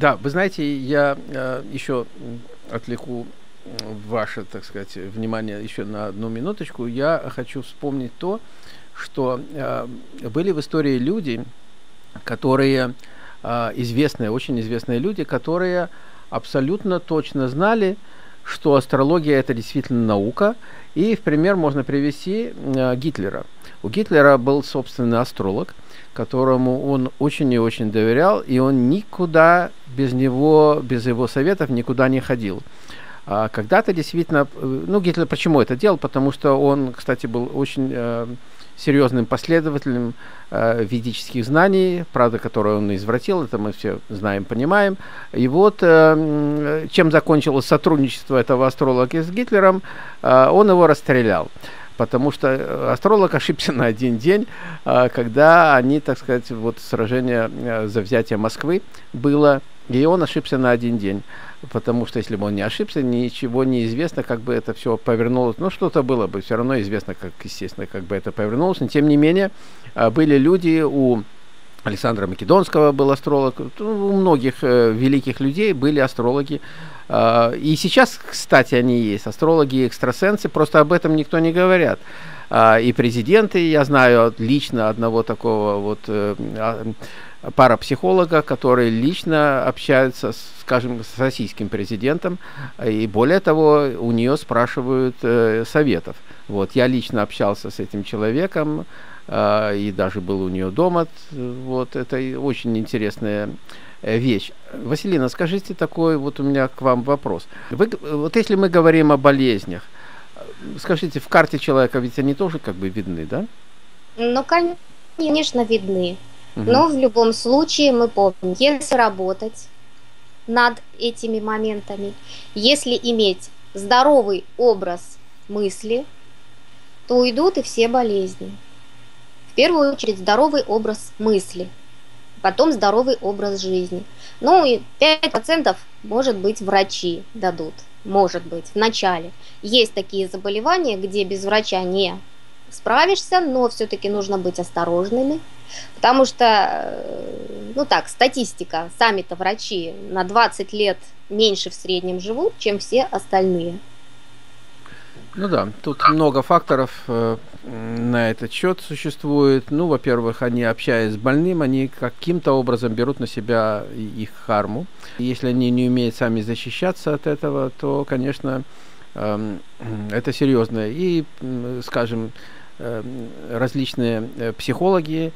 Да, вы знаете, я э, еще отвлеку ваше, так сказать, внимание еще на одну минуточку. Я хочу вспомнить то, что э, были в истории люди, которые э, известные, очень известные люди, которые абсолютно точно знали, что астрология это действительно наука. И в пример можно привести э, Гитлера. У Гитлера был собственный астролог, которому он очень и очень доверял, и он никуда без него, без его советов никуда не ходил. А когда-то действительно, э, ну Гитлер почему это делал? Потому что он, кстати, был очень э, серьезным последователем э, ведических знаний, правда, которые он извратил, это мы все знаем, понимаем. И вот э, чем закончилось сотрудничество этого астролога с Гитлером, э, он его расстрелял потому что э, астролог ошибся на один день, э, когда они, так сказать, вот сражение э, за взятие Москвы было, и он ошибся на один день потому что если бы он не ошибся, ничего не известно, как бы это все повернулось. Ну, что-то было бы, все равно известно, как, естественно, как бы это повернулось. Но, тем не менее, а, были люди у Александра Македонского был астролог, у многих э, великих людей были астрологи. Э, и сейчас, кстати, они есть, астрологи и экстрасенсы, просто об этом никто не говорят. Э, и президенты, я знаю лично одного такого вот э, парапсихолога, который лично общается, скажем, с российским президентом, и более того, у нее спрашивают э, советов. Вот, я лично общался с этим человеком, э, и даже был у нее дома. Вот, это очень интересная э, вещь. Василина, скажите такой, вот у меня к вам вопрос. Вы, вот если мы говорим о болезнях, скажите, в карте человека ведь они тоже как бы видны, да? Ну, конечно, видны. Но в любом случае мы помним, если работать над этими моментами, если иметь здоровый образ мысли, то уйдут и все болезни. В первую очередь здоровый образ мысли, потом здоровый образ жизни. Ну и 5% может быть врачи дадут, может быть, в начале. Есть такие заболевания, где без врача не справишься, но все-таки нужно быть осторожными, потому что, э, ну так, статистика, сами-то врачи на 20 лет меньше в среднем живут, чем все остальные. Ну да, тут много факторов э, на этот счет существует. Ну, во-первых, они, общаясь с больным, они каким-то образом берут на себя их харму. Если они не умеют сами защищаться от этого, то, конечно, э, это серьезно. И, скажем, различные э, психологи,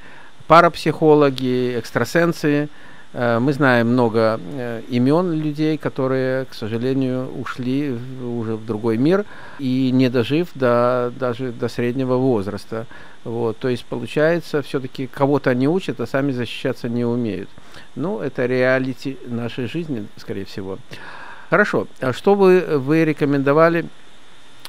парапсихологи, экстрасенсы. Э, мы знаем много э, имен людей, которые, к сожалению, ушли уже в другой мир и не дожив до, даже до среднего возраста. Вот, то есть получается, все-таки кого-то они учат, а сами защищаться не умеют. Ну, это реалити нашей жизни, скорее всего. Хорошо. А что бы вы рекомендовали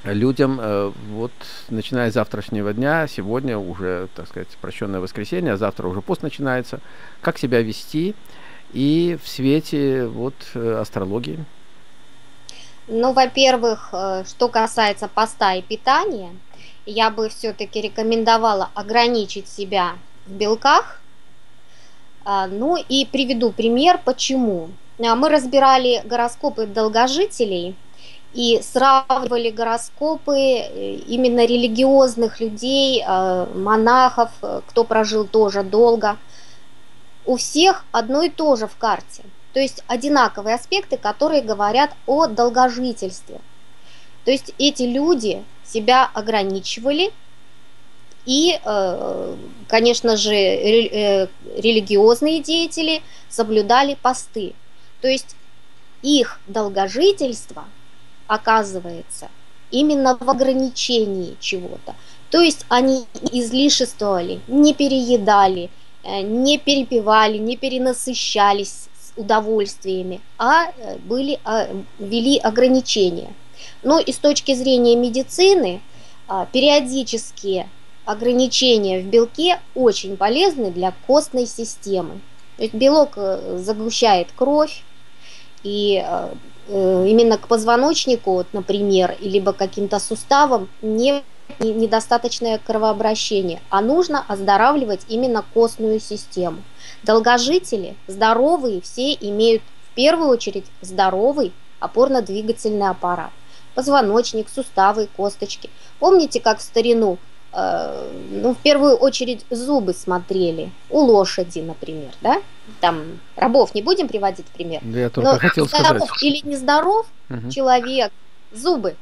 людям, э, вот начиная с завтрашнего дня, сегодня уже, так сказать, прощенное воскресенье, а завтра уже пост начинается, как себя вести и в свете вот э, астрологии? Ну, во-первых, э, что касается поста и питания, я бы все-таки рекомендовала ограничить себя в белках. А, ну и приведу пример, почему. А, мы разбирали гороскопы долгожителей – и сравнивали гороскопы э, именно религиозных людей, э, монахов, э, кто прожил тоже долго. У всех одно и то же в карте. То есть одинаковые аспекты, которые говорят о долгожительстве. То есть эти люди себя ограничивали и, конечно же, религиозные деятели соблюдали посты. То есть их долгожительство – оказывается именно в ограничении чего-то. То есть они излишествовали, не переедали, э, не перепивали, не перенасыщались удовольствиями, а э, были, а, ввели ограничения. Но и с точки зрения медицины а, периодические ограничения в белке очень полезны для костной системы. Есть белок э, загущает кровь, и именно к позвоночнику, вот, например, либо каким-то суставам не недостаточное кровообращение, а нужно оздоравливать именно костную систему. Долгожители, здоровые, все имеют первую очередь здоровый опорно-двигательный аппарат. Позвоночник, суставы, косточки. Помните, как в старину Э, ну, в первую очередь зубы смотрели у лошади, например, да? Там рабов не будем приводить пример. Да, я только Но хотел здоров сказать. или нездоров угу. человек, зубы.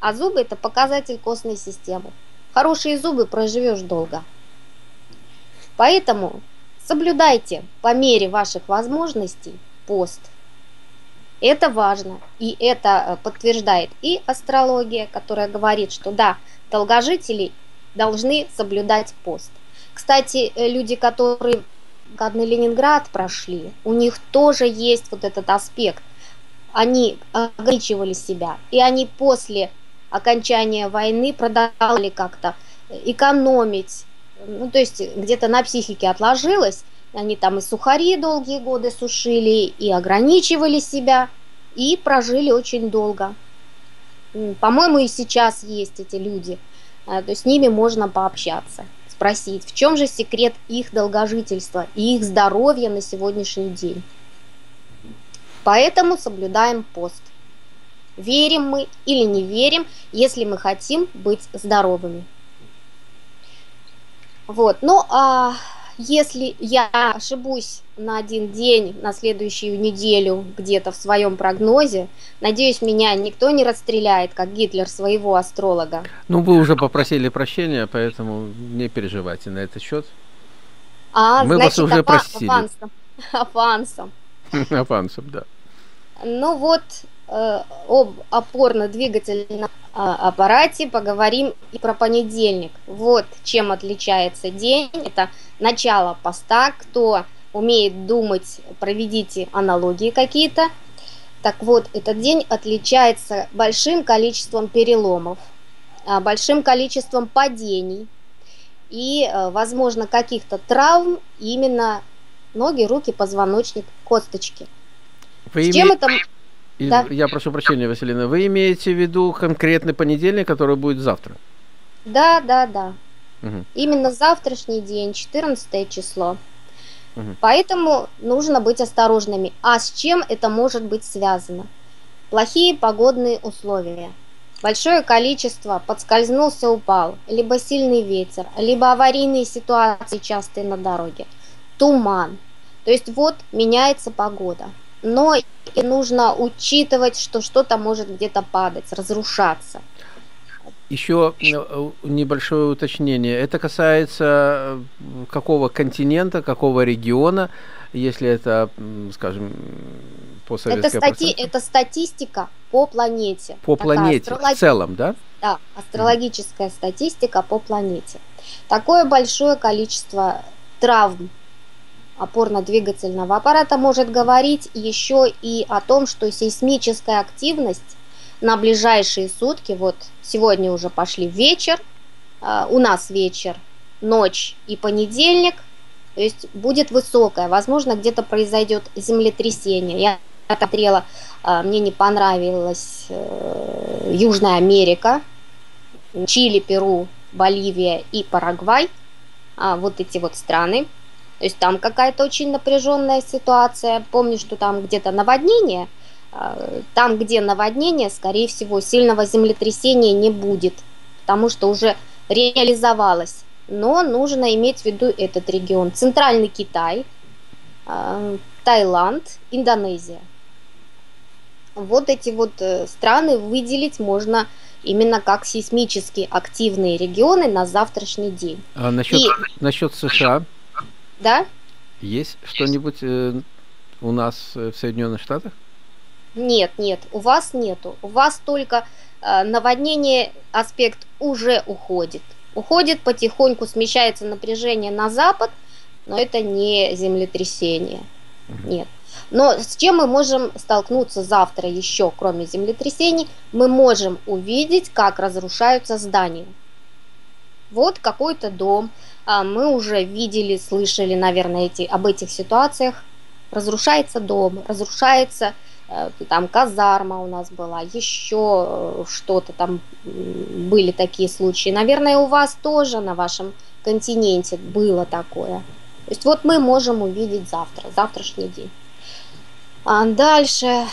А зубы это показатель костной системы. Хорошие зубы проживешь долго. Поэтому соблюдайте по мере ваших возможностей пост. Это важно, и это э, подтверждает и астрология, которая говорит, что да, долгожители должны соблюдать пост. Кстати, э, люди, которые Гадный Ленинград прошли, у них тоже есть вот этот аспект. Они ограничивали себя, и они после окончания войны продолжали как-то экономить. Ну, то есть где-то на психике отложилось, они там и сухари долгие годы сушили, и ограничивали себя, и прожили очень долго. По-моему, и сейчас есть эти люди. А, то есть с ними можно пообщаться, спросить, в чем же секрет их долгожительства и их здоровья на сегодняшний день. Поэтому соблюдаем пост. Верим мы или не верим, если мы хотим быть здоровыми. Вот, ну а если я ошибусь на один день, на следующую неделю где-то в своем прогнозе, надеюсь, меня никто не расстреляет, как Гитлер своего астролога. Ну, вы уже попросили прощения, поэтому не переживайте на этот счет. А, Мы значит, вас уже простили. Авансом. Авансом. Авансом, да. Ну вот, об опорно-двигательном а, аппарате поговорим и про понедельник. Вот чем отличается день. Это начало поста. Кто умеет думать, проведите аналогии какие-то. Так вот, этот день отличается большим количеством переломов, а, большим количеством падений и, а, возможно, каких-то травм именно ноги, руки, позвоночник, косточки. Вы С чем име... это и да. Я прошу прощения, Василина, вы имеете в виду конкретный понедельник, который будет завтра? Да, да, да. Угу. Именно завтрашний день, 14 число. Угу. Поэтому нужно быть осторожными. А с чем это может быть связано? Плохие погодные условия. Большое количество подскользнулся, упал, либо сильный ветер, либо аварийные ситуации частые на дороге, туман. То есть вот меняется погода но и нужно учитывать, что что-то может где-то падать, разрушаться. Еще э, небольшое уточнение. Это касается э, какого континента, какого региона, если это, скажем, по это, стати... это статистика по планете. По Такая планете астролог... в целом, да? Да, астрологическая mm. статистика по планете. Такое большое количество травм опорно-двигательного аппарата может говорить еще и о том, что сейсмическая активность на ближайшие сутки, вот сегодня уже пошли вечер, а, у нас вечер, ночь и понедельник, то есть будет высокая, возможно, где-то произойдет землетрясение. Я смотрела, а, мне не понравилась э, Южная Америка, Чили, Перу, Боливия и Парагвай, а, вот эти вот страны. То есть там какая-то очень напряженная ситуация. Помню, что там где-то наводнение. А, там, где наводнение, скорее всего, сильного землетрясения не будет, потому что уже реализовалось. Но нужно иметь в виду этот регион. Центральный Китай, а, Таиланд, Индонезия. Вот эти вот э, страны выделить можно именно как сейсмически активные регионы на завтрашний день. А насчет, И... насчет США? Да? Есть что-нибудь э, у нас э, в Соединенных Штатах? Нет, нет, у вас нету. У вас только э, наводнение аспект уже уходит. Уходит потихоньку, смещается напряжение на запад, но это не землетрясение. Угу. Нет. Но с чем мы можем столкнуться завтра еще, кроме землетрясений? Мы можем увидеть, как разрушаются здания. Вот какой-то дом, мы уже видели, слышали, наверное, эти, об этих ситуациях. Разрушается дом, разрушается э, там казарма у нас была, еще э, что-то там были такие случаи. Наверное, у вас тоже на вашем континенте было такое. То есть вот мы можем увидеть завтра, завтрашний день. А дальше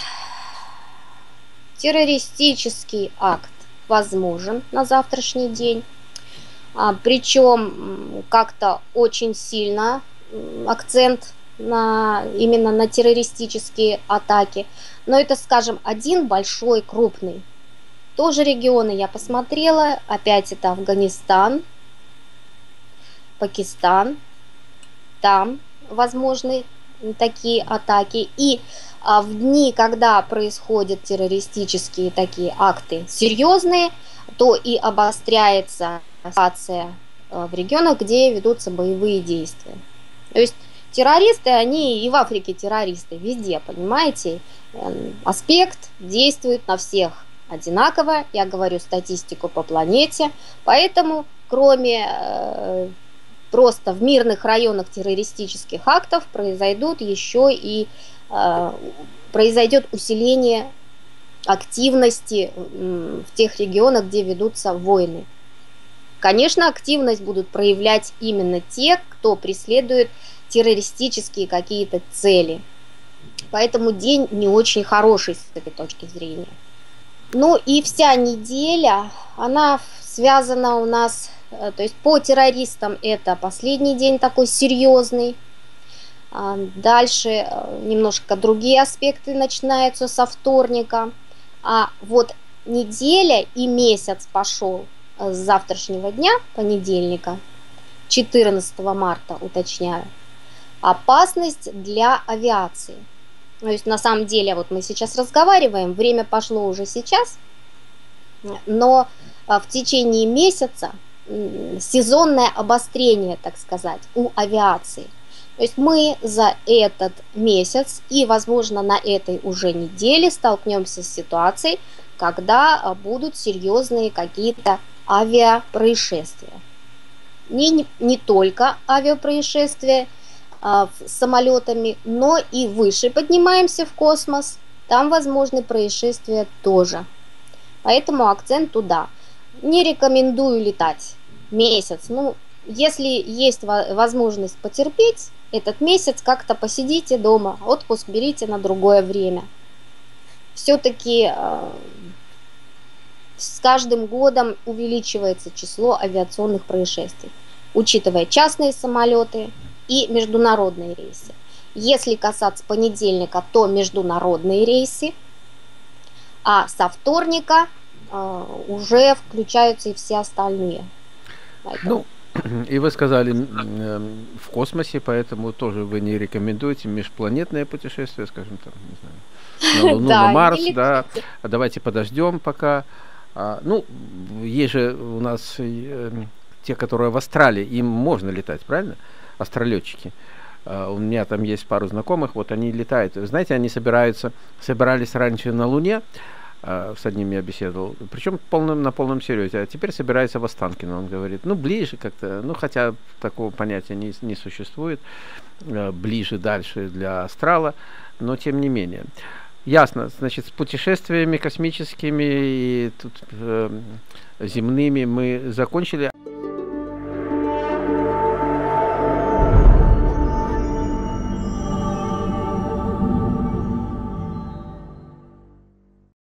террористический акт возможен на завтрашний день. А, причем как-то очень сильно акцент на, именно на террористические атаки. Но это, скажем, один большой, крупный. Тоже регионы я посмотрела. Опять это Афганистан, Пакистан. Там возможны такие атаки. И а, в дни, когда происходят террористические такие акты серьезные, то и обостряется ситуация а, в регионах, где ведутся боевые действия. То есть террористы, они и в Африке террористы, везде, понимаете? Эм, аспект действует на всех одинаково, я говорю статистику по планете, поэтому кроме э, просто в мирных районах террористических актов произойдут еще и э, произойдет усиление активности в тех регионах, где ведутся войны. Конечно, активность будут проявлять именно те, кто преследует террористические какие-то цели. Поэтому день не очень хороший с этой точки зрения. Ну и вся неделя, она связана у нас, э, то есть по террористам это последний день такой серьезный. А, дальше э, немножко другие аспекты начинаются со вторника. А вот неделя и месяц пошел с завтрашнего дня, понедельника, 14 марта, уточняю, опасность для авиации. То есть на самом деле вот мы сейчас разговариваем, время пошло уже сейчас, но а, в течение месяца сезонное обострение, так сказать, у авиации. То есть мы за этот месяц и, возможно, на этой уже неделе столкнемся с ситуацией, когда а, будут серьезные какие-то авиапроисшествия. Не, не только авиапроисшествия а, с самолетами, но и выше поднимаемся в космос, там возможны происшествия тоже. Поэтому акцент туда. Не рекомендую летать месяц. Ну, если есть возможность потерпеть этот месяц, как-то посидите дома, отпуск берите на другое время. Все-таки а, с каждым годом увеличивается число авиационных происшествий, учитывая частные самолеты и международные рейсы. Если касаться понедельника, то международные рейсы, а со вторника э, уже включаются и все остальные. Поэтому... Ну, и вы сказали э, в космосе, поэтому тоже вы не рекомендуете межпланетное путешествие, скажем так, не знаю, на Луну, на Марс, да. А давайте подождем пока. А, ну, есть же у нас э, те, которые в Австралии, им можно летать, правильно? Астролетчики. А, у меня там есть пару знакомых, вот они летают. Знаете, они собираются, собирались раньше на Луне, а, с одним я беседовал, причем полным, на полном серьезе, а теперь собирается в Останкино, он говорит, ну, ближе как-то, ну, хотя такого понятия не, не существует, а, ближе, дальше для астрала, но тем не менее. Ясно. Значит, с путешествиями космическими и тут, э, земными мы закончили.